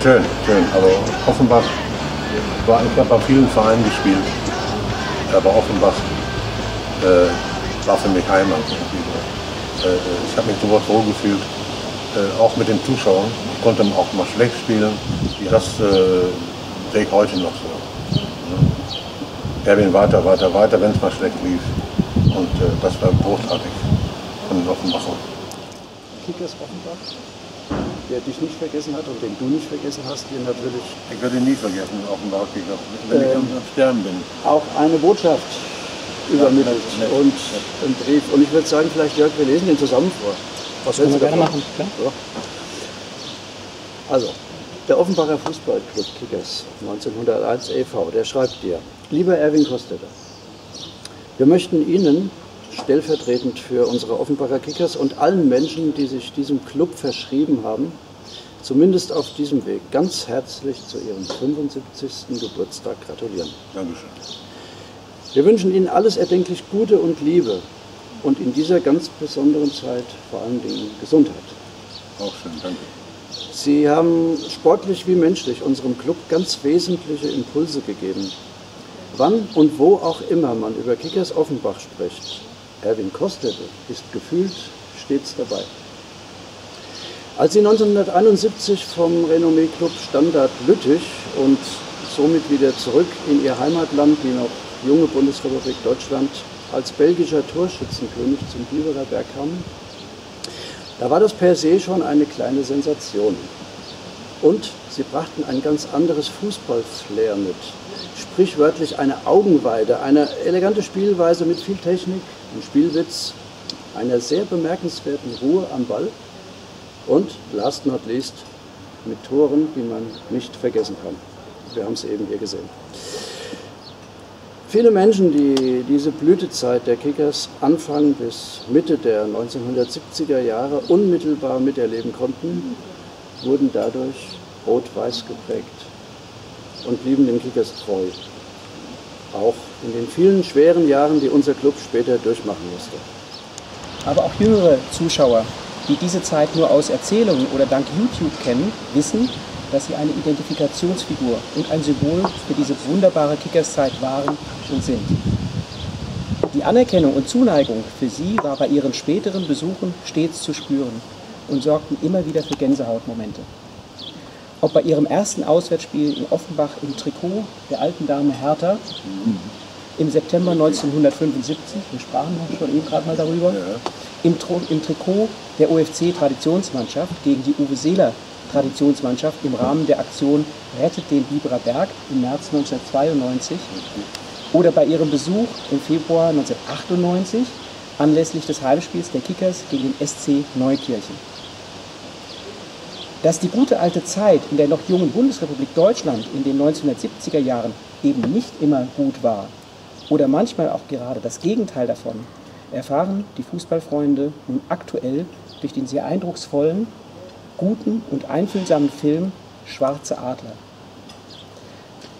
Schön, schön. Also Offenbach, war, ich bei vielen Vereinen gespielt, aber Offenbach äh, war für mich Heimat. Äh, ich habe mich sofort wohl gefühlt, äh, auch mit den Zuschauern. Ich konnte auch mal schlecht spielen. Das äh, sehe ich heute noch so. Erwin weiter, weiter, weiter, wenn es mal schlecht lief. Und äh, das war großartig von den Offenbachern. Kickers Offenbach, der dich nicht vergessen hat und den du nicht vergessen hast, den natürlich. Ich werde ihn nie vergessen, Offenbach, wenn Ähm, ich am Sterben bin. auch eine Botschaft übermittelt nett, und nett. einen Brief. Und ich würde sagen, vielleicht Jörg, wir lesen den zusammen vor. Was Können wir gerne davon? machen, klar. Ja. Also, der Offenbacher Fußballclub Kickers 1901 e.V., der schreibt dir, lieber Erwin Kostetter, wir möchten Ihnen stellvertretend für unsere Offenbacher Kickers und allen Menschen, die sich diesem Club verschrieben haben, zumindest auf diesem Weg ganz herzlich zu Ihrem 75. Geburtstag gratulieren. Dankeschön. Wir wünschen Ihnen alles erdenklich Gute und Liebe und in dieser ganz besonderen Zeit vor allen Dingen Gesundheit. Auch schön, danke. Sie haben sportlich wie menschlich unserem Club ganz wesentliche Impulse gegeben. Wann und wo auch immer man über Kickers Offenbach spricht, Erwin Kostete ist gefühlt stets dabei. Als sie 1971 vom Renommee-Club Standard Lüttich und somit wieder zurück in ihr Heimatland, die noch junge Bundesrepublik Deutschland, als belgischer Torschützenkönig zum Biberer Berg kamen, da war das per se schon eine kleine Sensation. Und sie brachten ein ganz anderes Fußballflair mit. Sprichwörtlich eine Augenweide, eine elegante Spielweise mit viel Technik, einem Spielwitz, einer sehr bemerkenswerten Ruhe am Ball und, last not least, mit Toren, die man nicht vergessen kann. Wir haben es eben hier gesehen. Viele Menschen, die diese Blütezeit der Kickers Anfang bis Mitte der 1970er Jahre unmittelbar miterleben konnten, wurden dadurch rot-weiß geprägt und blieben den Kickers treu. Auch in den vielen schweren Jahren, die unser Club später durchmachen musste. Aber auch jüngere Zuschauer, die diese Zeit nur aus Erzählungen oder dank YouTube kennen, wissen, dass sie eine Identifikationsfigur und ein Symbol für diese wunderbare Kickerszeit waren und sind. Die Anerkennung und Zuneigung für sie war bei ihren späteren Besuchen stets zu spüren und sorgten immer wieder für Gänsehautmomente. Ob bei ihrem ersten Auswärtsspiel in Offenbach im Trikot der alten Dame Hertha im September 1975, wir sprachen ja schon eben gerade mal darüber, im, Tro im Trikot der OFC-Traditionsmannschaft gegen die Uwe Seeler Traditionsmannschaft im Rahmen der Aktion Rettet den Biberer Berg im März 1992 oder bei ihrem Besuch im Februar 1998 anlässlich des Heimspiels der Kickers gegen den SC Neukirchen. Dass die gute alte Zeit in der noch jungen Bundesrepublik Deutschland in den 1970er Jahren eben nicht immer gut war oder manchmal auch gerade das Gegenteil davon, erfahren die Fußballfreunde nun aktuell durch den sehr eindrucksvollen, guten und einfühlsamen Film Schwarze Adler.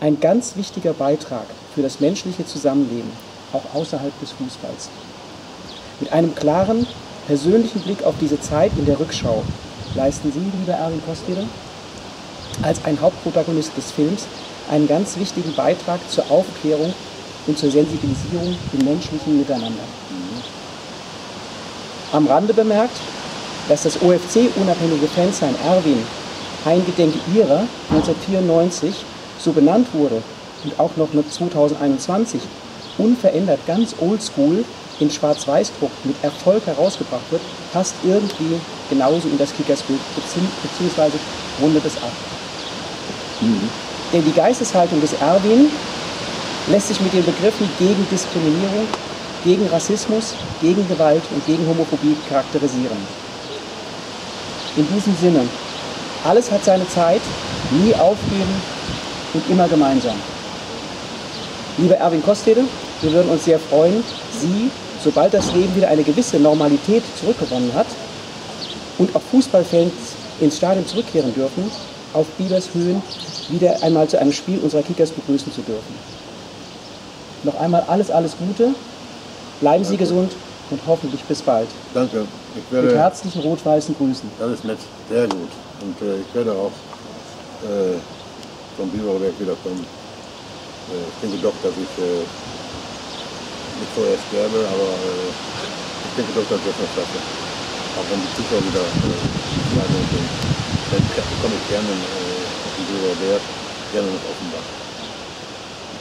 Ein ganz wichtiger Beitrag für das menschliche Zusammenleben, auch außerhalb des Fußballs. Mit einem klaren, persönlichen Blick auf diese Zeit in der Rückschau leisten Sie, lieber Erwin Kostede, als ein Hauptprotagonist des Films einen ganz wichtigen Beitrag zur Aufklärung und zur Sensibilisierung im menschlichen Miteinander. Am Rande bemerkt, dass das OFC-unabhängige Fansein Erwin Eingedenke ihrer 1994 so benannt wurde und auch noch 2021 unverändert ganz oldschool in Schwarz-Weiß-Druck mit Erfolg herausgebracht wird, passt irgendwie genauso in das Kickersbild beziehungsweise rundet es ab. Denn die Geisteshaltung des Erwin lässt sich mit den Begriffen gegen Diskriminierung, gegen Rassismus, gegen Gewalt und gegen Homophobie charakterisieren. In diesem Sinne, alles hat seine Zeit, nie aufgeben und immer gemeinsam. Lieber Erwin Kostede, wir würden uns sehr freuen, Sie, sobald das Leben wieder eine gewisse Normalität zurückgewonnen hat und auch Fußballfans ins Stadion zurückkehren dürfen, auf Biebers Höhen wieder einmal zu einem Spiel unserer Kickers begrüßen zu dürfen. Noch einmal alles, alles Gute, bleiben Sie gesund und hoffentlich bis bald. Danke. Ich Mit werde, herzlichen rot-weißen Grüßen. das ist nett, sehr gut. Und äh, ich werde auch äh, vom Biberberg wiederkomme. Äh, ich denke doch, dass ich äh, nicht vorher sterbe, aber äh, ich denke doch, dass ich das noch schaffe. Auch wenn die Zuschauer wieder äh, sind, dann komme ich gerne äh, auf den Biberberg, gerne nach Offenbach.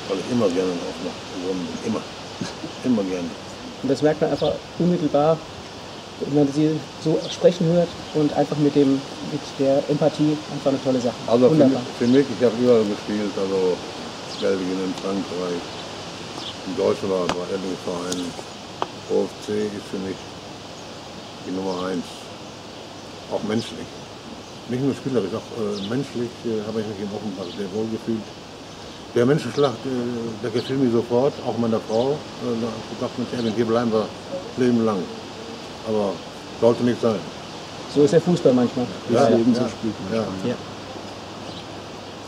Weil ich immer gerne nach Offenbach gewonnen bin. Immer. Immer gerne. Und das merkt man einfach unmittelbar, wenn man sie so sprechen hört und einfach mit, dem, mit der Empathie einfach eine tolle Sache. Also für, mich- für mich, ich habe überall gespielt, also Belgien, in Frankreich, in Deutschland war Verein. OFC ist für mich die Nummer eins. Auch menschlich. Nicht nur spielerisch, auch äh, menschlich äh, habe ich mich in Offenbach sehr wohl gefühlt. Der Menschenschlacht, äh, der gefiel mir sofort, auch meiner Frau. Äh, da hab ich Erwin, hier bleiben wir Leben lang. Aber sollte nicht sein. So ist der Fußball manchmal. Ja, Leben ja, so spielt man. ja. Ja.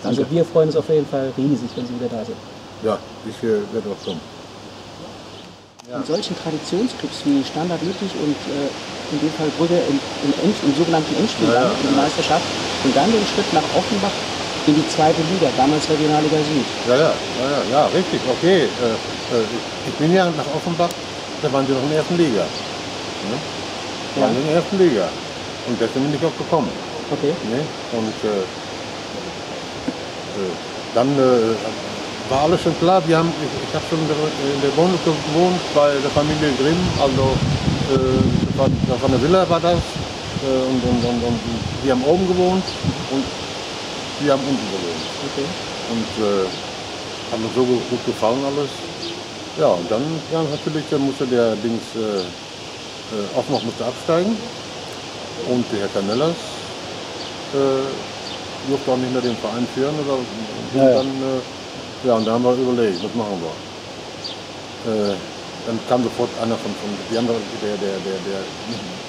Also wir freuen uns auf jeden Fall riesig, wenn Sie wieder da sind. Ja ich äh, werde auch kommen. In solchen Traditionsclubs wie Standard Lüttich und äh, in dem Fall Brügge im, im, End, im sogenannten Endspiel Ja, ja, in die Meisterschaft und dann den Schritt nach Offenbach in die zweite Liga, damals Regionalliga Süd. Ja, ja, ja, ja, ja richtig, okay. Äh, äh, ich bin ja nach Offenbach, da waren sie noch in der ersten Liga. Ne? Ja. Waren sie in der ersten Liga. Und deswegen bin ich auch gekommen. Okay. Ne? Und äh, äh, dann äh, war alles schon klar. Wir haben, ich, ich habe schon in der, Wohnung gewohnt bei der Familie Grimm. Also äh, war, das war eine Villa war das. Äh, und, und, und, und die haben oben gewohnt und wir haben unten gewohnt. okay. Und äh, hat mir so gut gefallen alles. Ja, und dann ja, natürlich dann musste der Dings äh, äh, Offenbach musste absteigen. Und der Herr Canellas äh, durfte auch nicht mehr den Verein führen. Oder, Ja, ja. Dann, äh, ja, und da haben wir überlegt, was machen wir. Äh, dann kam sofort einer von, von die andere, der, der, der, der,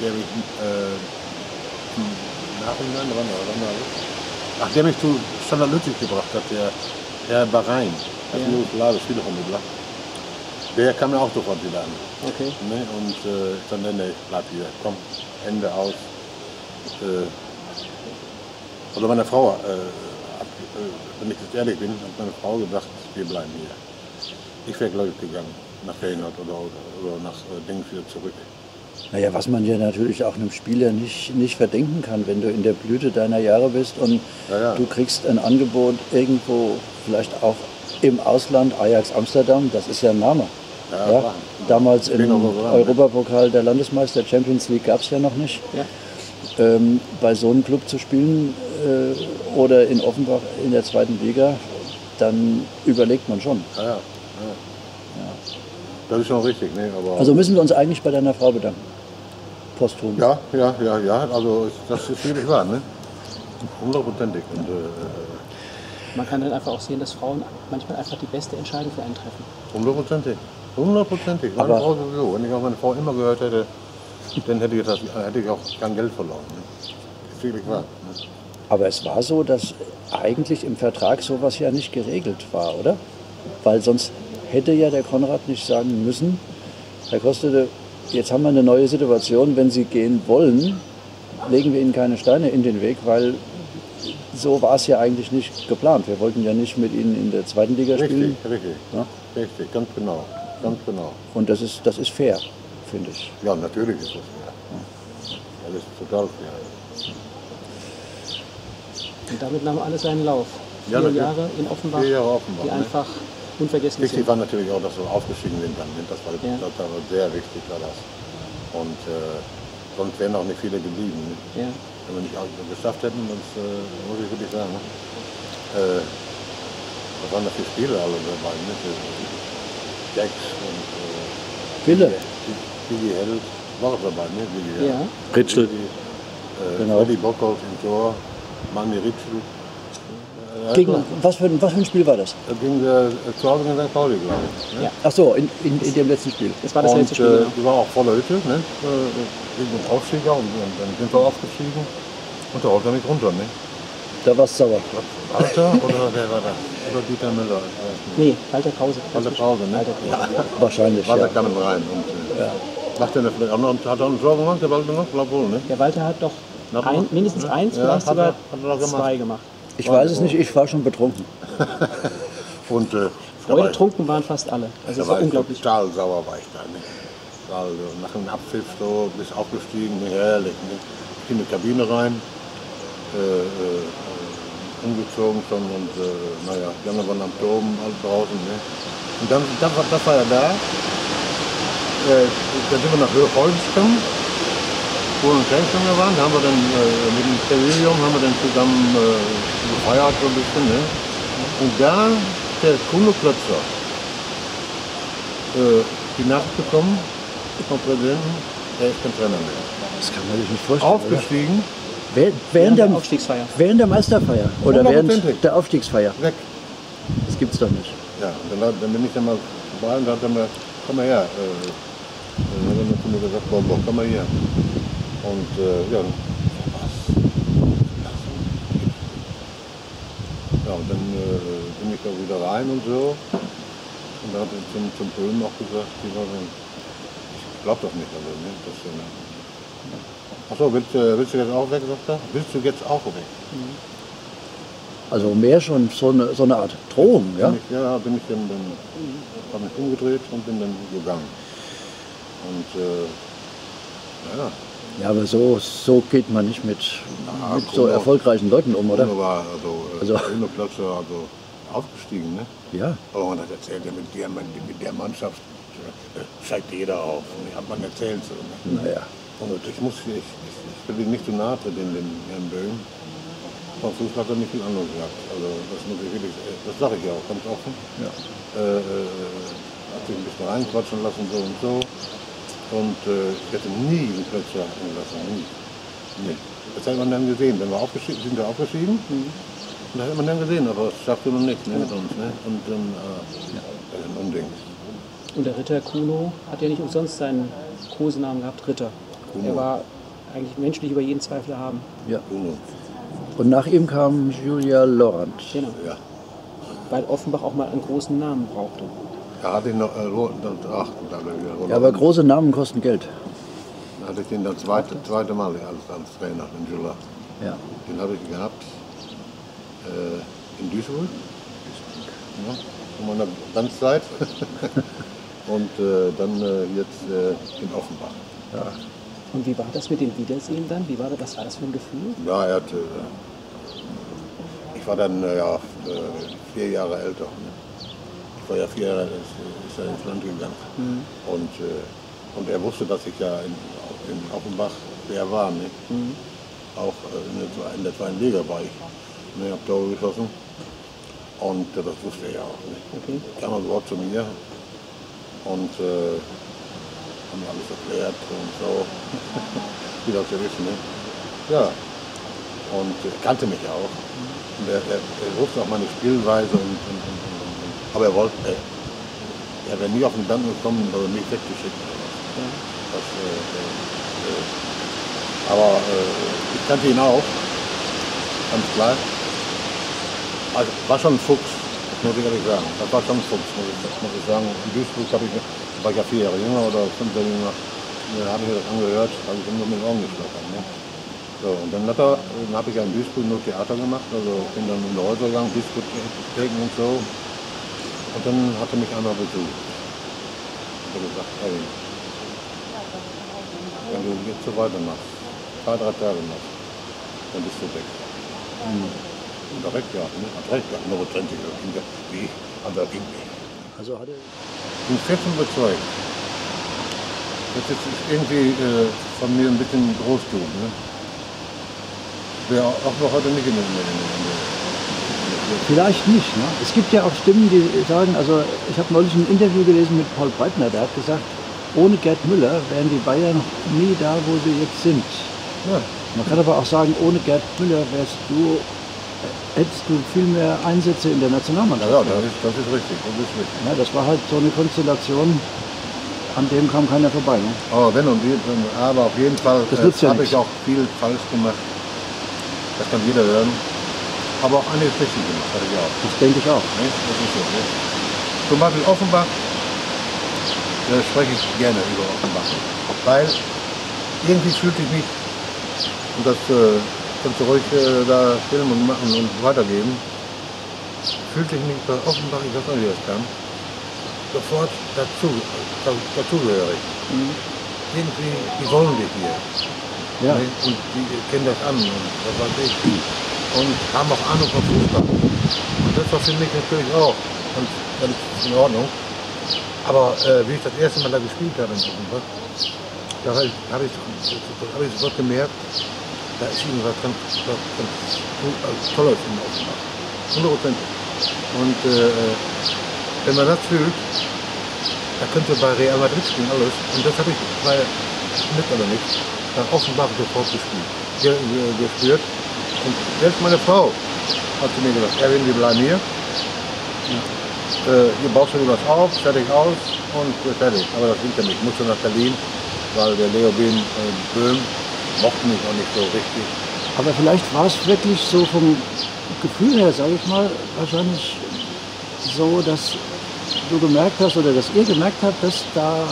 der mich äh, im Nachhinein, wann war wann war das? Ach, der mich zu Standard Lüttich gebracht hat, der Herr Bahrain, hat Ja. ja. Jugoslawisch viele vermittler. Der kam mir auch sofort wieder an. Okay. Ne? Und äh, dann, nee, bleib hier, komm, Ende aus. Äh, also meine Frau, äh, wenn ich jetzt ehrlich bin, hat meine Frau gesagt, wir bleiben hier. Ich wäre, glaube ich, gegangen nach Feyenoord oder, oder, oder nach äh, Dings wieder zurück. Naja, was man ja natürlich auch einem Spieler nicht, nicht verdenken kann, wenn du in der Blüte deiner Jahre bist und Ja, ja. du kriegst ein Angebot irgendwo, vielleicht auch im Ausland, Ajax Amsterdam, das ist ja ein Name. Ja, Ja, damals im ne? Europapokal der Landesmeister, Champions League gab es ja noch nicht. Ja. Ähm, bei so einem Club zu spielen äh, oder in Offenbach in der zweiten Liga, dann überlegt man schon. Ja, ja. ja. Das ist schon richtig, ne? Aber Also müssen wir uns eigentlich bei deiner Frau bedanken. Posthum. ja, ja, ja, ja. Also das ist wirklich wahr, ne? Hundertprozentig. Und äh, Man kann dann einfach auch sehen, dass Frauen manchmal einfach die beste Entscheidung für einen treffen. hundertprozentig. Hundertprozentig. Meine Aber- Frau sowieso. Wenn ich auf meine Frau immer gehört hätte, dann hätte ich, das, hätte ich auch kein Geld verloren. Ne? Das ist wirklich wahr. Ne? Aber es war so, dass eigentlich im Vertrag sowas ja nicht geregelt war, oder? Weil sonst hätte ja der Konrad nicht sagen müssen, Herr Kostede, jetzt haben wir eine neue Situation, wenn Sie gehen wollen, legen wir Ihnen keine Steine in den Weg, weil so war es ja eigentlich nicht geplant. Wir wollten ja nicht mit Ihnen in der zweiten Liga spielen. Richtig, richtig. Ja. Richtig, ganz genau. Ganz genau. Und das ist, das ist fair, finde ich. Ja, natürlich ist das fair. Das ist total fair. Und damit nahm alles seinen Lauf. Ja, Vier. Jahre in Offenbach, Vier Jahre Offenbach, die ne? einfach unvergessen Wichtig sind. war natürlich auch, dass wir aufgestiegen sind dann. ne? Das war, Ja. das war sehr wichtig, war das. Und äh, sonst wären auch nicht viele geblieben. Ne? Ja. Wenn wir nicht alles geschafft hätten, das äh, muss ich wirklich sagen. Ne? Äh, was waren da für Spiele alle dabei? Ne? Jax und äh, Wille. Billy Held war auch dabei, ne? Billy, Ja. Ritschel. Äh, Genau. Freddy Bockhoff im Tor, Manni Ritschel. Äh, Gegen, was, für, ein- was für ein Spiel war das? Da ging der äh, zu Hause gegen St. Pauli, glaube ich. Ne? Ja. Ach so, in, in, in dem letzten Spiel. Das war das letzte und Spiel. äh, genau. die war auch voller Hütte, ne? Äh, gegen den Aufstieger und, und dann sind wir aufgestiegen. Und da rollt er nicht runter, ne? Da war es sauer. Alter oder wer war das? Oder Dieter Müller? Nee, Walter Krause. Walter Krause, ne? Walter Krause. Wahrscheinlich, Walter ja. kam mit rein. Und, äh, Macht er vielleicht auch noch, hat er auch einen Tor gemacht, der Walter noch? Glaub wohl, ne? Der Walter hat doch ein, mindestens eins, Ja, vielleicht hat er- sogar er zwei gemacht. Ich weiß es nicht, ich war schon betrunken. Und äh, war- trunken waren fast alle. Also es war war ich unglaublich. total sauer war ich da. Ne? Total, so, nach dem Abpfiff so, bis aufgestiegen, ne? herrlich. Ne? Ich in die Kabine rein, äh, äh, umgezogen schon und äh, naja, die anderen waren am Toben, alles draußen. Ne? Und dann, das, war, das war ja da. Äh, dann sind wir nach Holz gekommen, wo wir in Kernstimme waren. Da haben wir dann äh, mit dem Präsidium haben wir dann zusammen äh, gefeiert so ein bisschen. Ne? Und da der Kuno Klötzer äh, die Nachricht bekommen vom Präsidenten, er ist kein Trainer mehr. Das kann man sich nicht vorstellen. Aufgestiegen, Während, während, Während der der, Aufstiegsfeier. während der Meisterfeier oder während der Aufstiegsfeier. weg. Das gibt's doch nicht. Ja, und dann, dann bin ich dann mal vorbei und da hat er mir, komm mal her. Äh, dann hat er mir zu mir gesagt, boah, boah, komm mal her. Und äh, ja? Ja, und dann äh, bin ich da wieder rein und so. Und da hat er zum, zum Böhm auch gesagt, die war dann, ich glaub doch nicht, also, ne, das, äh, Achso, willst, du- willst du jetzt auch weg, sagt er? Willst du jetzt auch weg? Also mehr schon so eine, so eine Art Drohung, ja? Bin ich, ja, bin ich dann, dann habe mich umgedreht und bin dann gegangen. Und äh, naja, Ja, aber so, so geht man nicht mit, Ah, mit so erfolgreichen Leuten um, oder? War also, Also- also Kuno Plötzer, also aufgestiegen, ne? Ja. Aber man hat erzählt, ja, mit der, mit der Mannschaft äh, steigt jeder auf. Ne? Hat man erzählt so. Ne? Naja. Und ich muss, ich, ich, will ihm nicht zu nahe treten, den Herrn Böhm. Vom Fußball hat er nicht viel Ahnung gehabt. Also das muss ich wirklich, das sage ich ja auch ganz offen. Ja. Äh, äh, hat sich ein bisschen reinquatschen lassen, so und so. Und äh, ich hätte nie einen Plötzer lassen, nie. Nee. Das hat man dann gesehen. Wenn wir aufgestiegen sind, wir aufgestiegen. Und da hat man dann gesehen, aber das schaffst du noch nicht ne, mit uns. Ne? Und dann, äh, das ist ein Unding. Und der Ritter Kuno hat ja nicht umsonst seinen Kosenamen gehabt, Ritter. Kuno. Er war eigentlich menschlich über jeden Zweifel erhaben. ja. Kuno. Und nach ihm kam Julia Lorand. Genau. Ja. Weil Offenbach auch mal einen großen Namen brauchte. Da hatte ich noch, äh, ach, Ja, aber große Namen kosten Geld. Da hatte ich den das zweite, zweite Mal als, als Trainer in Jula. Ja. Den habe ich gehabt äh, in Duisburg. Ja, zu meiner Ganzzeit. Und äh, dann äh, jetzt äh, in Offenbach. Und wie war das mit dem Wiedersehen dann? Wie war das, was war das für ein Gefühl? Ja, er hat, äh, ich war dann äh, ja, vier Jahre älter. Ne? War ja vier Jahre, ist, ist er ins Land gegangen. Und, äh, und er wusste, dass ich ja in, in Offenbach der war. Ne? Auch äh, in, der, zweiten Liga war ich. Ne, ich habe Tore geschossen. Und äh, das wusste er ja auch. Ne? Okay. kam er sofort zu mir und äh, haben alles erklärt und so, wie das ja wissen. Ne? Ja, und er kannte mich ja auch. Und er, er, er wusste auch meine Spielweise, und, und, und. Aber er wollte, äh, er wäre nie auf den Gedanken gekommen, also mich was. Das, äh, äh, äh, aber ich kannte ihn auch, ganz klar. Also war schon ein Fuchs, muss ich ehrlich sagen. Das war schon ein Fuchs, muss ich, muss ich sagen. In Duisburg habe ich, war ich ja vier Jahre jünger oder fünf Jahre jünger. Da habe ich mir das angehört, habe ich immer mit den Augen geschlossen. Ne? So, und dann, dann habe ich ja in Duisburg nur Theater gemacht, also bin dann in die Häuser gegangen, Duisburg Theken und so. Und dann hat er mich einmal besucht. Hat er gesagt, hey, wenn du jetzt so weitermachst, zwei, drei Tage noch, dann bist du weg. Und er recht gehabt, ne? Hat recht gehabt, nur 20 Kinder, wie ich, aber ging nicht. Also hatte Ich bin fest und überzeugt. Das ist irgendwie äh, von mir ein bisschen Großtun. Ne? Wäre auch noch heute nicht in der, der Vielleicht nicht. Ne? Es gibt ja auch Stimmen, die sagen, also ich habe neulich ein Interview gelesen mit Paul Breitner, der hat gesagt, ohne Gerd Müller wären die Bayern nie da, wo sie jetzt sind. ja, Man kann aber auch sagen, ohne Gerd Müller wärst du, hättest du viel mehr Einsätze in der Nationalmannschaft. ja, das ist, das ist richtig, das ist richtig. Ja, das war halt so eine Konstellation, an dem kam keiner vorbei. Ne? Aber wenn und wie, aber auf jeden Fall äh, ja habe ich auch viel falsch gemacht. Das kann jeder hören. Aber auch einiges richtig gemacht, hatte ich auch. Das denke ich auch. Ne? Das ist so. Ne? Zum Beispiel Offenbach äh, spreche ich gerne über Offenbach. Weil irgendwie fühlte ich mich, und das äh, kannst du ruhig äh, da filmen und machen und weitergeben. Fühlte ich mich bei Offenbach, ich weiß nicht, wie das kam, sofort dazu, da, dazugehörig. Irgendwie, die wollen dich hier. Ja. Ne? Und die kennen das an und was weiß ich. Und haben auch Ahnung von Fußball. Und das war für mich natürlich auch ganz, ganz in Ordnung. Aber äh, wie ich das erste Mal da gespielt habe in Offenbach, da habe ich, hab ich, hab ich sofort gemerkt, da ist irgendwas ganz, ganz, ganz äh, Tolles in Offenbach. Hundertprozentig. Und äh, wenn man das fühlt, da könnte bei Real Madrid spielen alles. Und das habe ich bei mit oder nicht, dann Offenbach sofort gespielt, ge, ge, gespürt. Und selbst meine Frau hat zu mir gesagt, Erwin, wir bleiben hier. Äh, hier baust du dir was auf, fertig aus und äh, fertig. Aber das will ja nicht. Ich musste nach Berlin, weil der Leo Behn, äh, Böhm mochte mich auch nicht so richtig. Aber vielleicht war es wirklich so vom Gefühl her, sage ich mal, wahrscheinlich so, dass du gemerkt hast oder dass ihr gemerkt habt, dass da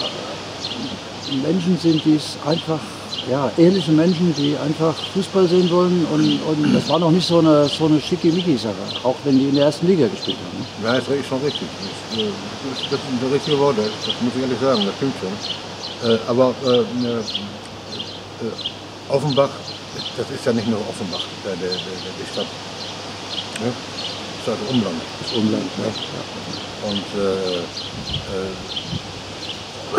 Menschen sind, die es einfach, ja, ehrliche Menschen, die einfach Fußball sehen wollen und, und das war noch nicht so eine, so eine schickimicki-Sache, auch wenn die in der ersten Liga gespielt haben. ne? Ja, ist ist schon richtig. Das, äh, das, das sind die richtigen Worte, das muss ich ehrlich sagen, das stimmt schon. Äh, aber äh, äh, äh, Offenbach, das ist ja nicht nur Offenbach, der, der, der, die Stadt. Ne? Das ist also Umland. Das Umland. Ne? Und äh, äh,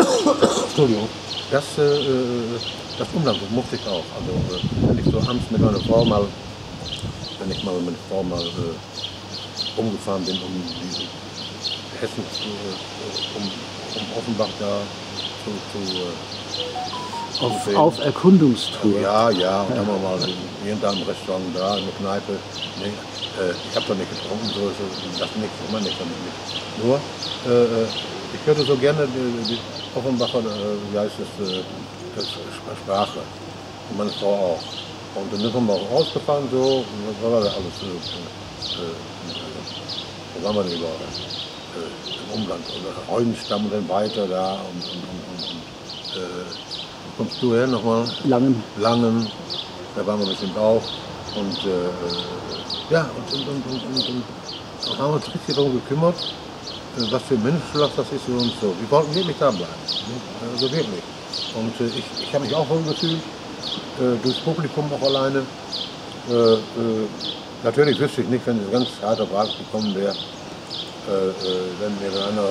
Entschuldigung. Das, äh, das Umland, das mochte ich auch. Also äh, wenn ich so abends mit meiner Frau mal, wenn ich mal mit meiner Frau mal äh, rumgefahren bin, um die Hessen zu, äh, um, um Offenbach da zu, zu äh, Auf, auf Erkundungstour. ja, ja, und dann wir mal hier und da im Restaurant da, in der Kneipe. Nee, äh, ich habe doch nicht getrunken, so, so das nicht, ich meine nicht damit mit. Nur, äh, äh, ich hörte so gerne die, die Offenbacher, äh, wie heißt es, äh, das Sp- Sprache. Und meine Frau auch. Und dann sind wir auch ausgefahren, so, und was war da alles? Äh, äh, äh, wo waren wir denn überall? Äh, Im Umland. Oder Reudenstamm und dann weiter da. Und, und, und, und, und äh, wo kommst du her nochmal? Langen. Langen, da waren wir ein bisschen auch. Und äh, ja, und, und, und, und, und, und da haben wir uns richtig darum gekümmert, äh, was für ein Menschenschlag das ist und so. Wir wollten wirklich da bleiben. Also wirklich. Und äh, ich, ich habe mich auch wohl gefühlt, äh, durchs Publikum auch alleine. Äh, äh, natürlich wüsste ich nicht, wenn es ganz harter Frage gekommen wäre, äh, äh, wenn mir dann einer,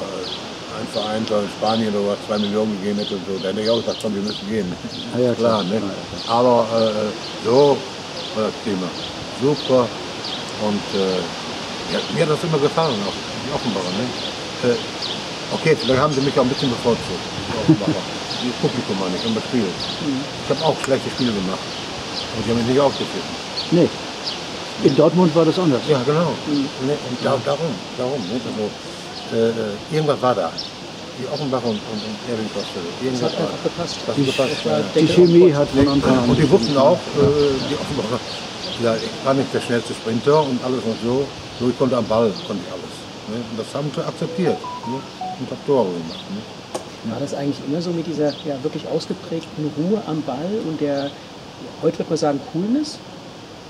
ein Verein in Spanien oder was, zwei Millionen gegeben hätte und so, dann hätte ich auch gesagt, komm, wir müssen gehen. Ja, ja, klar. ne? Aber so war das Thema. Super. Und ja, mir hat das immer gefallen, auch die Offenbarer. Ne? Okay, vielleicht haben sie mich auch ein bisschen bevorzugt. das Publikum meine ich, und das Spiel. Ich habe auch schlechte Spiele gemacht. Und die haben mich nicht aufgepfiffen. Nee. In Dortmund war das anders. Ja, genau. Ne, und da, darum, darum. Ne? Also, äh, äh, irgendwas war da. Die Offenbacher und, und, und Erwin Kostel. Das Irgendwas hat war. einfach gepasst. Das Die, hat gepasst. war- die Chemie hat von Anfang an. Und die wussten auch, äh, die Offenbacher, ja, ich war nicht der schnellste Sprinter und alles und so, nur ich konnte am Ball, konnte ich alles. Ne? Und das haben sie akzeptiert ne? und hab Tore gemacht. Ne? War das eigentlich immer so mit dieser ja, wirklich ausgeprägten Ruhe am Ball und der, heute wird man sagen, Coolness?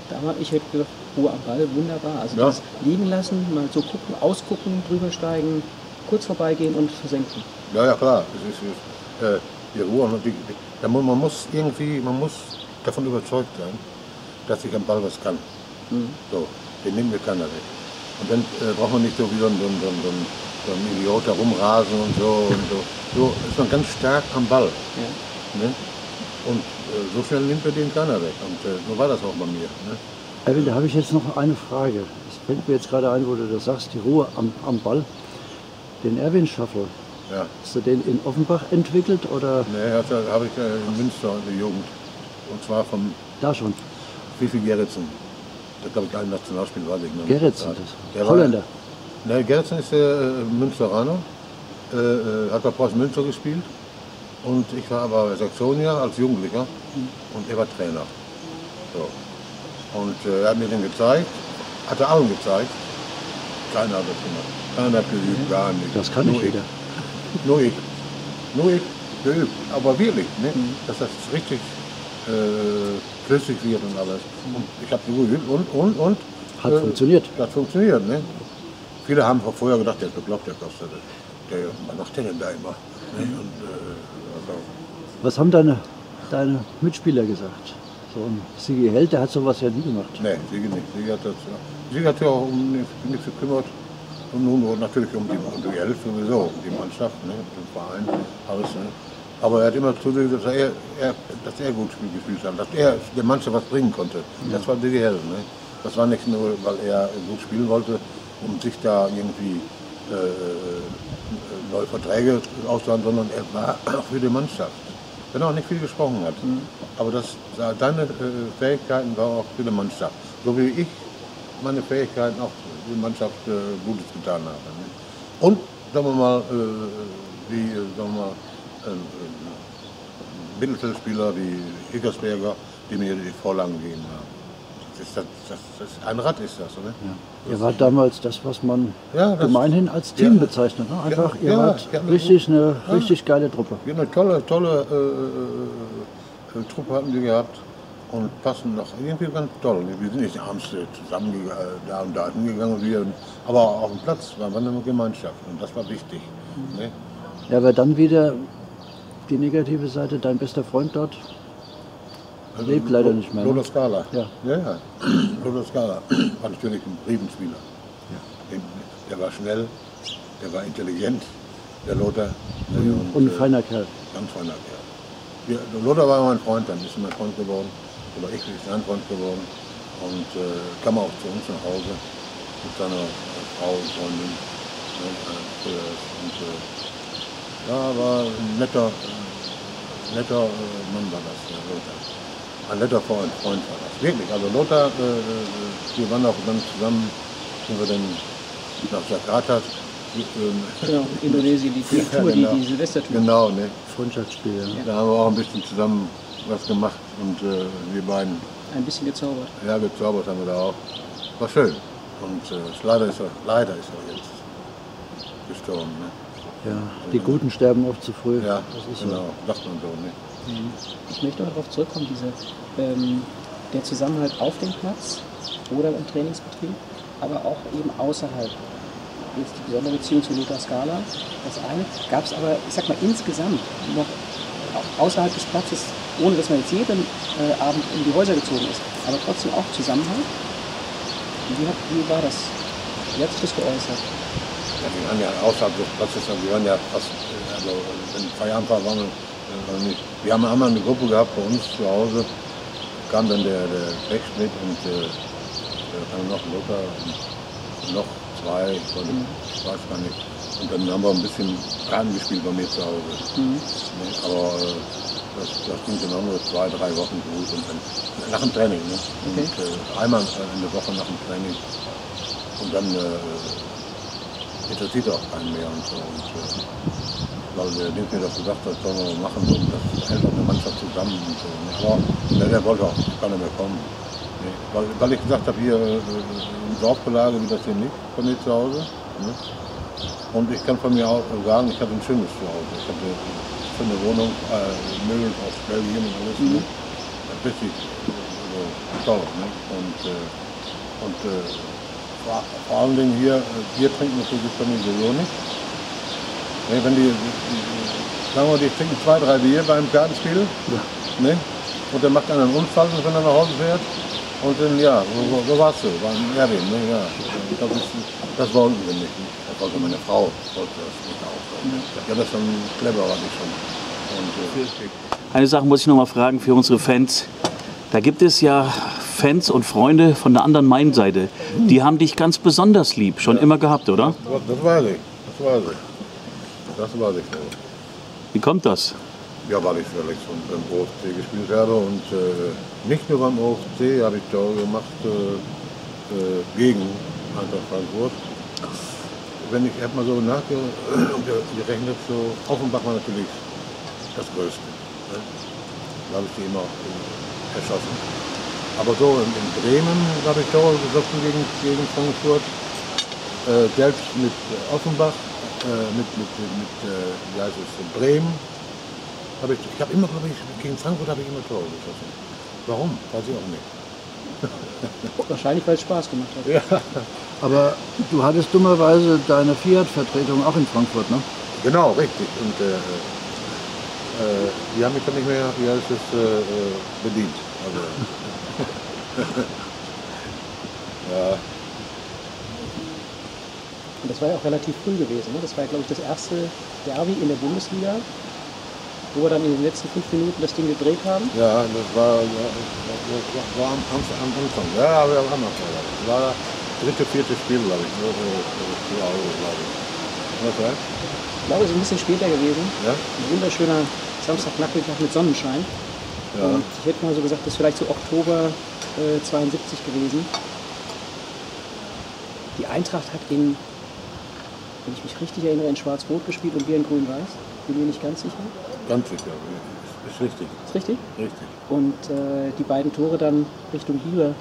Damals, ich hätte gedacht, Ruhe am Ball, wunderbar. Also Ja. das liegen lassen, mal so gucken, ausgucken, drüber steigen, kurz vorbeigehen und versenken. Ja, ja, klar. Es ist, es ist, äh, die Ruhe, die, die, man muss irgendwie, man muss davon überzeugt sein, dass ich am Ball was kann. So, den nimmt mir keiner weg. Und dann äh, braucht man nicht so wie so ein, so ein, so ein, so ein, Idiot da rumrasen und so. Und so. so ist man ganz stark am Ball. Ja. Ne? Und äh, so schnell nimmt mir den keiner weg. Und äh, so war das auch bei mir. Ne? Erwin, da habe ich jetzt noch eine Frage. Es fällt mir jetzt gerade ein, wo du das sagst, die Ruhe am, am Ball. Den Erwin Schaffel, Ja. hast du den in Offenbach entwickelt oder Ne, habe ich äh, in Münster in der Jugend. Und zwar von da schon? Fifi Gerritsen. Das glaube ich ein Nationalspiel, weiß ich. Gerritsen, das Der war- Holländer. Ne, Gerritsen ist äh, Münsteraner. Äh, äh, hat bei Preußen Münster gespielt. Und ich war aber Saxonier als Jugendlicher. Und er war Trainer. So. Und äh, er hat mir den gezeigt. Hat er allen gezeigt. Keiner hat das gemacht. Keiner hat geübt, gar nicht. Das kann Nur nicht jeder. Nur ich. Nur ich geübt. Aber wirklich, ne? dass das richtig äh, wird und alles. Und ich habe so geübt und, und, und. Hat funktioniert. Hat funktioniert, ne? Viele haben vorher gedacht, der ist bekloppt, der Costa. Der, was macht der denn da immer? Ne? Und, äh, also, Was haben deine, deine Mitspieler gesagt? So ein Sigi Held, der hat sowas ja nie gemacht. nee, Siege nicht. Siege hat, das, Siege hat ja auch um nichts, gekümmert. Und nun natürlich um die, um die Elf sowieso, um die Mannschaft, ne? den Verein, alles. Ne? Aber er hat immer zugesehen, dass er, er, dass er gut Spiel gespielt hat, dass er der Mannschaft was bringen konnte. Das war Held. Ne? Das war nicht nur, weil er gut spielen wollte, um sich da irgendwie äh, neue Verträge auszuhandeln, sondern er war auch für die Mannschaft. Wenn er auch nicht viel gesprochen hat. Aber das, seine äh, Fähigkeiten waren auch für die Mannschaft. So wie ich meine Fähigkeiten auch für die Mannschaft äh, Gutes getan habe. Ne? Und, sagen wir mal, äh, wie, äh, sagen wir mal, äh, Mittelfeldspieler wie Hickersberger, die mir die Vorlagen gegeben haben. Das ist, das, das, das, ein Rad ist das, oder? Ihr wart damals das, was man Ja, gemeinhin als Team Ja. bezeichnet. Ne? Einfach, Ja, ihr ja, wart ja, richtig eine richtig geile Truppe. Haben eine tolle, tolle äh, äh, äh, Truppe hatten wir gehabt und passen noch irgendwie ganz toll. Wir sind nicht abends zusammen da und da hingegangen, wir, aber auf dem Platz waren wir eine Gemeinschaft und das war wichtig. Ne? Ja, aber dann wieder die negative Seite, dein bester Freund dort. Lebt leider nicht mehr, ne? Lothar Scala. Ja. ja, ja. Lothar Scala war natürlich ein Riesenspieler. Den- Der war schnell, der war intelligent, der Lothar. Ne? Und ein äh, feiner Kerl. Ganz feiner Kerl. Ja, der Lothar war mein Freund, dann ist er mein Freund geworden. Oder ich bin sein Freund geworden. Und äh, kam auch zu uns nach Hause mit seiner äh, Frau und Freundin. Ne, äh, und äh, ja, war ein netter, äh, netter äh, Mann war das, der Lothar. Ein netter Freund, Freund war das. Wirklich. Also Lothar, äh, äh, wir waren auch dann zusammen, sind wir dann nach Jakarta. ähm, Genau, Indonesien, die, die Tour, genau. die, die Silvestertour. Genau, ne? Freundschaftsspiel. Ja. Da haben wir auch ein bisschen zusammen was gemacht und äh, wir beiden, Ein bisschen gezaubert. ja, gezaubert haben wir da auch. War schön. Und äh, leider, ist er, leider ist er jetzt gestorben. Ne? Ja, die Guten sterben oft zu früh. Ja, das ist genau, sagt man so. Ne? Ich möchte noch darauf zurückkommen, diese, ähm, der Zusammenhalt auf dem Platz oder im Trainingsbetrieb, aber auch eben außerhalb. Jetzt die besondere Beziehung zu Lothar Scala, das eine. Gab es aber, ich sag mal, insgesamt noch au- außerhalb des Platzes, ohne dass man jetzt jeden äh, Abend in die Häuser gezogen ist, aber trotzdem auch Zusammenhalt? Wie, hat, wie war das? Wie hat sich das geäußert? Wir waren ja außerhalb des Platzes, also wir waren ja fast, also wenn Feierabend war, waren wir nicht. Wir haben einmal eine Gruppe gehabt bei uns zu Hause, kam dann der, der Beckschmidt und äh, dann noch Lothar und noch zwei, ich weiß nicht, ich weiß gar nicht. Und dann haben wir ein bisschen Karten gespielt bei mir zu Hause. Ne, Aber das, das ging dann auch nur zwei, drei Wochen gut und dann nach dem Training. Ne? Okay. Und, äh, einmal in der Woche nach dem Training. Und dann äh, interessiert auch keinen mehr und so. Und, äh, weil der Ding mir das gesagt hat, sollen wir machen und das hält auch eine Mannschaft zusammen und so. Ne? Aber der, der wollte auch keiner mehr kommen. Ne? Weil, weil ich gesagt habe, hier äh, im Dorfgelage wie das hier nicht von mir zu Hause. Ne? Und ich kann von mir auch sagen, ich hatte ein schönes Zuhause. Ich hatte eine schöne Wohnung, äh, Möbel aus Belgien und alles. Ne? Das ist richtig also, toll. Ne? Und, äh, und äh, vor, vor allen Dingen hier, Bier trinken natürlich von mir sowieso nicht. Ne, wenn die, die- sagen wir, die trinken zwei, drei Bier beim Kartenspiel. Ne? Und dann macht einer einen Unfall, wenn er nach Hause fährt. Und dann, ja, wo, wo, wo warst du? War in Erwin, ne? Ja. Das, ist, das wollten wir nicht. Das wollte meine Frau, wollte das nicht auch. Ja, das ist schon clever, war ich schon. Und, äh, Eine Sache muss ich noch mal fragen für unsere Fans. Da gibt es ja Fans und Freunde von der anderen Main-Seite. Die haben dich ganz besonders lieb, schon immer gehabt, oder? das, das weiß ich. Das weiß ich. Das weiß ich. Wie kommt das? Ja, weil ich vielleicht schon beim OFC gespielt habe und äh, nicht nur beim OFC habe ich Tore gemacht äh, äh, gegen Eintracht Frankfurt. Wenn ich habe mal so nachgerechnet, so Offenbach war natürlich das Größte. Ne? Da habe ich die immer erschossen. Aber so in, in Bremen habe ich Tore geschossen gegen, gegen Frankfurt. Äh, selbst mit äh, Offenbach, äh, mit, mit, mit äh, wie heißt es, Bremen. Hab ich ich habe immer, glaube ich, gegen Frankfurt habe ich immer Tore geschossen. Warum? Weiß ich auch nicht. Wahrscheinlich, weil es Spaß gemacht hat. Ja, Aber du hattest dummerweise deine Fiat-Vertretung auch in Frankfurt, ne? genau, richtig. Und äh, äh, die haben mich dann nicht mehr, wie heißt es, äh, äh, bedient. Also, ja, Und das war ja auch relativ früh gewesen. Ne? Das war ja, glaube ich, das erste Derby in der Bundesliga, wo wir dann in den letzten fünf Minuten das Ding gedreht haben. ja, das war, ja, das war, am, am, Anfang. Ja, aber am Anfang. Das war das dritte, vierte Spiel, glaube ich. So, vier Euro, glaube ich. Was war? Ich glaube, es ist ein bisschen später gewesen. Ja? Ein wunderschöner Samstagnachmittag mit Sonnenschein. Ja. Und ich hätte mal so gesagt, das ist vielleicht so Oktober äh, 72 gewesen. Die Eintracht hat in, wenn ich mich richtig erinnere, in Schwarz-Rot gespielt und wir in Grün-Weiß. Bin mir nicht ganz sicher. Ganz sicher. Ist, ist richtig. Ist richtig? Richtig. Und äh, die beiden Tore dann Richtung Lieber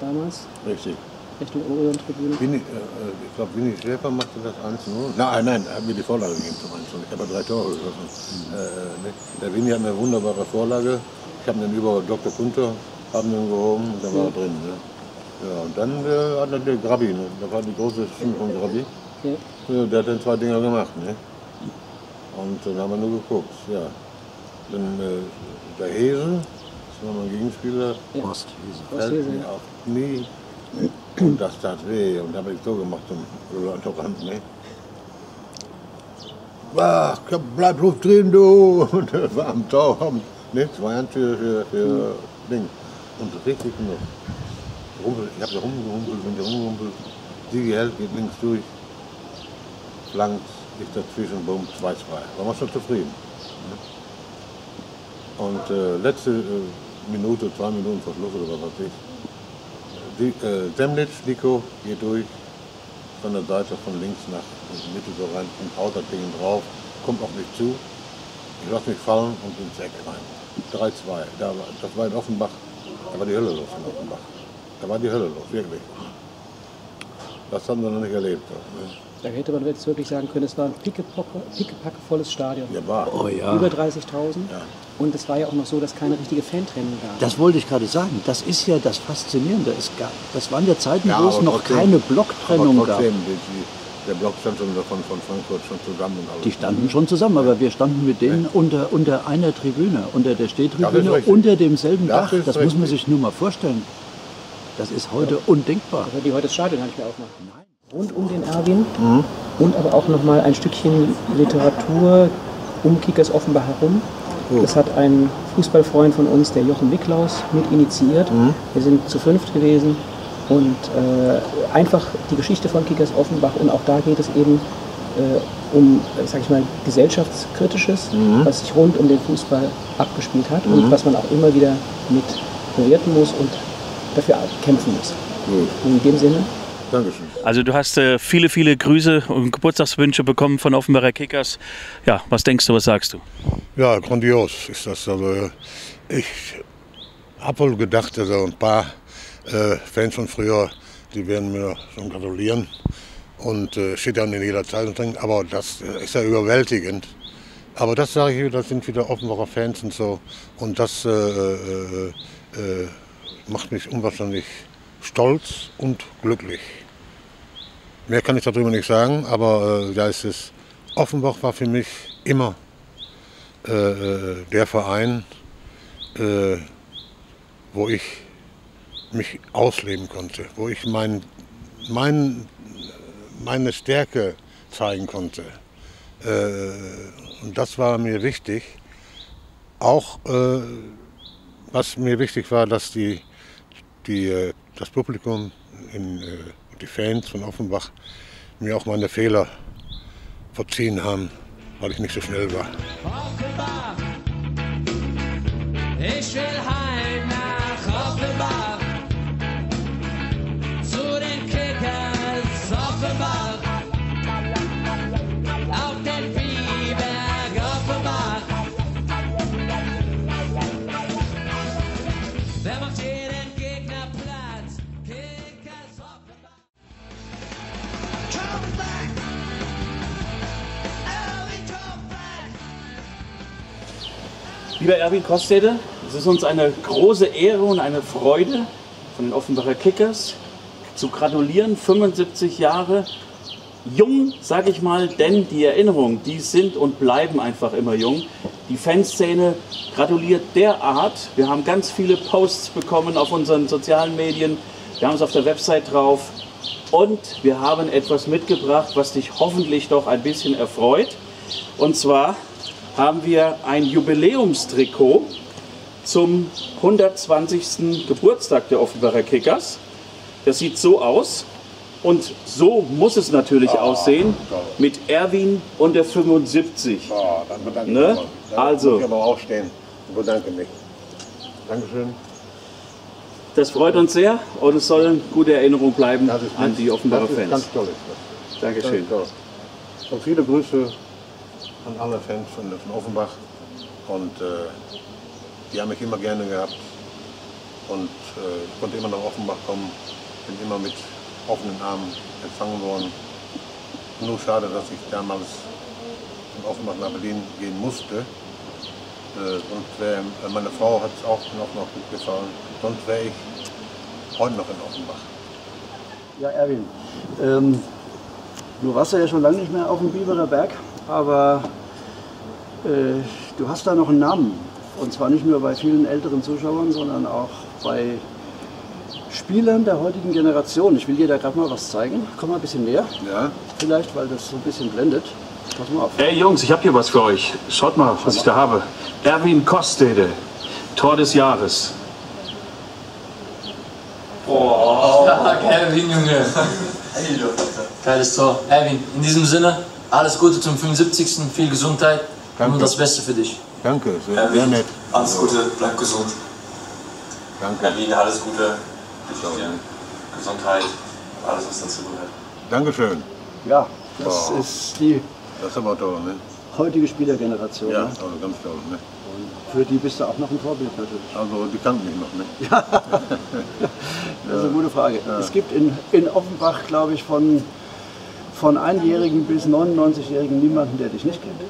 damals, Richtig. Richtung Orion-Tribüne. Äh, äh, ich glaube, Winnie Schäfer machte das 1-0. Nein, nein, er hat mir die Vorlage gegeben zum 1-0. Ich habe drei Tore geschossen. Äh, äh, ne? Der Winnie hat mir eine wunderbare Vorlage. Ich habe den über Dr. Kunter haben den gehoben und dann war er drin. Ne? Ja, und dann äh, hat er der Grabi, ne? da war die große Stimme von Grabi. Ja. Ja, der hat dann zwei Dinger gemacht. Ne? Und dann haben wir nur geguckt. Ja. Dann äh, der Hese, das war mein Gegenspieler, Ja. Horst Hese. Horst fällt Hese, mir ja. auf Knie. Und das tat weh. Und da habe ich so gemacht zum Lautorant, ne? Ach, bleib bloß drin, du! Und war am Tor, ne? Zwei Hand für, für, für Ding. Und richtig genug. Rumpel, ich habe da rumgerumpelt, bin da rumgerumpelt. Siege hält, geht links durch. Flankt, ich dazwischen, bumm, 2-2. Waren wir schon zufrieden. Und äh, letzte äh, Minute, zwei Minuten vor Schluss oder was weiß ich, die, äh, Nico, geht durch, von der Seite von links nach in die Mitte so rein und haut das Ding drauf, kommt auf mich zu. Ich lasse mich fallen und ins Eck rein. 3-2. Da war- Das war in Offenbach, da war die Hölle los in Offenbach. Da war die Hölle los, wirklich. Das haben wir noch nicht erlebt. Ne? Da hätte man jetzt wirklich sagen können, es war ein pickepacke, pickepackevolles Stadion. Ja, war. Oh ja. Über 30.000. Ja. Und es war ja auch noch so, dass keine richtige Fantrennung gab. Das wollte ich gerade sagen. Das ist ja das Faszinierende. Es gab, das waren ja Zeiten, Ja, wo es noch trotzdem- keine Blocktrennung gab. trotzdem, die, die, der Block stand schon von, von Frankfurt schon zusammen. Die standen schon zusammen, aber wir standen mit denen unter, unter einer Tribüne, unter der Stehtribüne, richtig. unter demselben Das Dach. Das muss man richtig. sich nur mal vorstellen. Das ist heute undenkbar. Also die heute das Stadion nicht mehr aufmachen. Rund um den Erwin Mhm. und aber auch noch mal ein Stückchen Literatur um Kickers Offenbach herum. Oh. Das hat ein Fußballfreund von uns, der Jochen Wicklaus, mit initiiert. Mhm. Wir sind zu fünft gewesen und äh, einfach die Geschichte von Kickers Offenbach und auch da geht es eben äh, um, äh, sag ich mal, gesellschaftskritisches, Mhm. was sich rund um den Fußball abgespielt hat und was man auch immer wieder mit bewerten muss und dafür kämpfen muss. Und in dem Sinne Dankeschön. Also du hast äh, viele, viele Grüße und Geburtstagswünsche bekommen von Offenbarer Kickers. Ja, was denkst du, was sagst du? Ja, grandios ist das. Also ich habe wohl gedacht, also ein paar äh, Fans von früher, die werden mir schon gratulieren und äh, steht dann in jeder Zeitung drin. Aber das ist ja überwältigend. Aber das sage ich das sind wieder Offenbacher Fans und so. Und das äh, äh, äh, macht mich unwahrscheinlich stolz und glücklich. Mehr kann ich darüber nicht sagen, aber äh, da ist es. Offenbach war für mich immer äh, der Verein, äh, wo ich mich ausleben konnte, wo ich mein, mein, meine Stärke zeigen konnte. Äh, und das war mir wichtig. Auch äh, was mir wichtig war, dass die, die, äh, das Publikum, in, äh, die Fans von Offenbach mir auch meine Fehler verziehen haben, weil ich nicht so schnell war. Offenbach. Ich will Lieber Erwin Kostede, Es ist uns eine große Ehre und eine Freude, von den Offenbacher Kickers zu gratulieren. 75 Jahre jung, sag ich mal, denn die Erinnerungen, die sind und bleiben einfach immer jung. Die Fanszene gratuliert derart. Wir haben ganz viele Posts bekommen auf unseren sozialen Medien. Wir haben es auf der Website drauf. Und wir haben etwas mitgebracht, was dich hoffentlich doch ein bisschen erfreut. Und zwar haben wir ein Jubiläumstrikot zum 120. Geburtstag der Offenbacher Kickers. Das sieht so aus. Und so muss es natürlich aussehen toll. mit Erwin und der 75. Oh, dann bedanke Ne? ich Also. muss ich aber aufstehen und bedanke mich. Dankeschön. Das freut uns sehr und es soll eine gute Erinnerung bleiben an die Offenbarer Fans. Ganz toll ist das. Dankeschön. Und viele Grüße an alle Fans von, von Offenbach. Und äh, die haben mich immer gerne gehabt. Und äh, ich konnte immer nach Offenbach kommen. Bin immer mit offenen Armen empfangen worden. Nur schade, dass ich damals von Offenbach nach Berlin gehen musste. Äh, und wär, meine Frau hat es auch noch, noch gut gefallen. Sonst wäre ich heute noch in Offenbach. Ja, Erwin, ähm, du warst ja schon lange nicht mehr auf dem Biberer Berg, aber äh, du hast da noch einen Namen. Und zwar nicht nur bei vielen älteren Zuschauern, sondern auch bei Spielern der heutigen Generation. Ich will dir da gerade mal was zeigen. Komm mal ein bisschen näher, Ja? vielleicht, weil das so ein bisschen blendet. Pass mal auf. Hey Jungs, ich habe hier was für euch. Schaut mal, was ich da habe. Erwin Kostede, Tor des Jahres. Stark, Erwin, Junge. Geiles Tor. Erwin, in diesem Sinne, alles Gute zum 75. Viel Gesundheit. Danke. Nur das Beste für dich. Danke, sehr, sehr nett. Alles Gute, bleib gesund. Danke. Berlin, alles Gute. Gesundheit, alles was dazu gehört. Dankeschön. Ja, das Oh. ist die Das ist aber toll, ne? heutige Spielergeneration. Ja, Ne? also ganz toll, ne? Für die bist du auch noch ein Vorbild natürlich. Also die kannten mich noch, ne? Das ist eine gute Frage. Es gibt in, in Offenbach, glaube ich, von, von Einjährigen bis 99-Jährigen niemanden, der dich nicht kennt.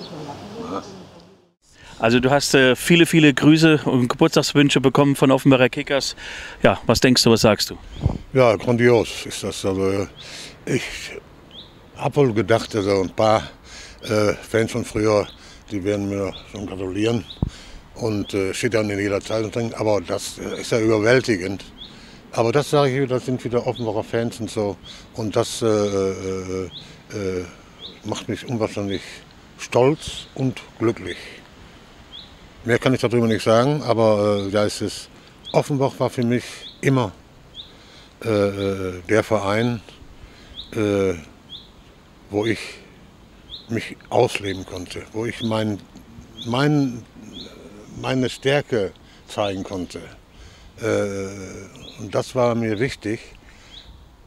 Also du hast äh, viele, viele Grüße und Geburtstagswünsche bekommen von Offenbarer Kickers. Ja, was denkst du, was sagst du? Ja, grandios ist das. Also ich habe wohl gedacht, also ein paar äh, Fans von früher, die werden mir schon gratulieren. Und äh, steht dann in jeder Zeitung drin, aber das äh, ist ja überwältigend. Aber das sage ich wieder, das sind wieder Offenbacher Fans und so. Und das äh, äh, äh, macht mich unwahrscheinlich stolz und glücklich. Mehr kann ich darüber nicht sagen, aber äh, da ist es. Offenbach war für mich immer äh, äh, der Verein, äh, wo ich mich ausleben konnte, wo ich mein, mein, meine Stärke zeigen konnte. Äh, und das war mir wichtig.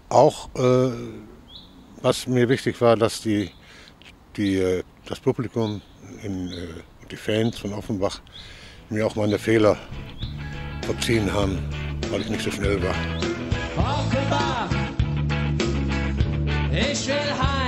Auch äh, was mir wichtig war, dass die, die, äh, das Publikum, in, die Fans von Offenbach mir auch meine Fehler verziehen haben, weil ich nicht so schnell war. Offenbach, ich will heim.